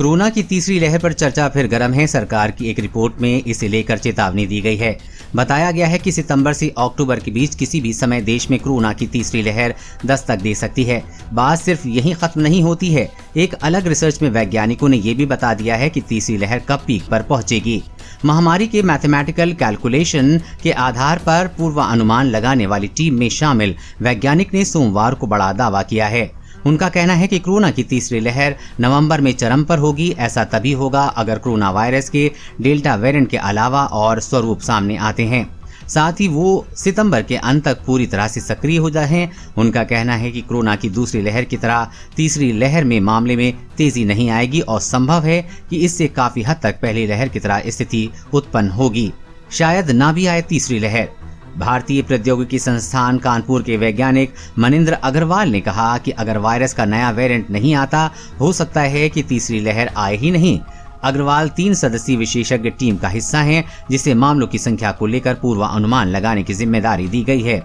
Corona की तीसरी लहर पर चर्चा फिर गर्म है। सरकार की एक रिपोर्ट में इसे लेकर चेतावनी दी गई है। बताया गया है कि सितंबर से अक्टूबर के बीच किसी भी समय देश में कोरोना की तीसरी लहर दस्तक दे सकती है। बात सिर्फ़ यही खत्म नहीं होती है। एक अलग रिसर्च में वैज्ञानिकों ने यह भी बता दिया है कि तीसरी लहर कब पीक पर पहुंचेगी। महामारी के मैथमेटिकल कैलकुलेशन के आधार पर पूर्वानुमान लगाने वाली टीम में शामिल। वैज्ञानिक ने सोमवार को बड़ा दावा किया है। उनका कहना है कि कोरोना की तीसरी लहर नवंबर में चरम पर होगी, ऐसा तभी होगा अगर कोरोना वायरस के डेल्टा वेरिएंट के अलावा और स्वरूप सामने आते हैं। साथ ही वो सितंबर के अंत तक पूरी तरह से सक्रिय हो जाए उनका कहना है कि कोरोना की दूसरी लहर की तरह तीसरी लहर में मामले में तेज़ी नहीं आएगी और संभव है कि इससे काफ़ी हद तक पहली लहर की तरह स्थिति उत्पन्न होगी। शायद ना भी आए तीसरी लहर। भारतीय प्रौद्योगिकी संस्थान कानपुर के वैज्ञानिक मनिंद्र अग्रवाल ने कहा कि अगर वायरस का नया वेरिएंट नहीं आता, हो सकता है कि तीसरी लहर आए ही नहीं। अग्रवाल तीन सदस्यीय विशेषज्ञ टीम का हिस्सा हैं जिसे मामलों की संख्या को लेकर पूर्वानुमान लगाने की ज़िम्मेदारी दी गई है।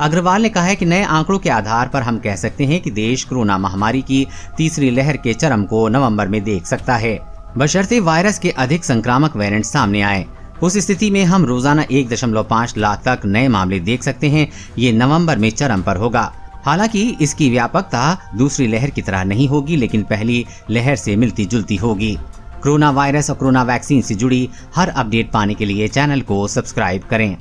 अग्रवाल ने कहा है कि नए आंकड़ों के आधार पर हम कह सकते हैं कि देश कोरोना महामारी की तीसरी लहर के चरम को नवंबर में देख सकता है। बशर्ते वायरस के अधिक संक्रामक वेरिएंट सामने आए। उस स्थिति में हम रोज़ाना एक दशमलव पाँच लाख तक नए मामले देख सकते हैं। ये नवंबर में चरम पर होगा। हालाँकि इसकी व्यापकता दूसरी लहर की तरह नहीं होगी, लेकिन पहली लहर से मिलती जुलती होगी। कोरोना वायरस और कोरोना वैक्सीन से जुड़ी हर अपडेट पाने के लिए चैनल को सब्सक्राइब करें।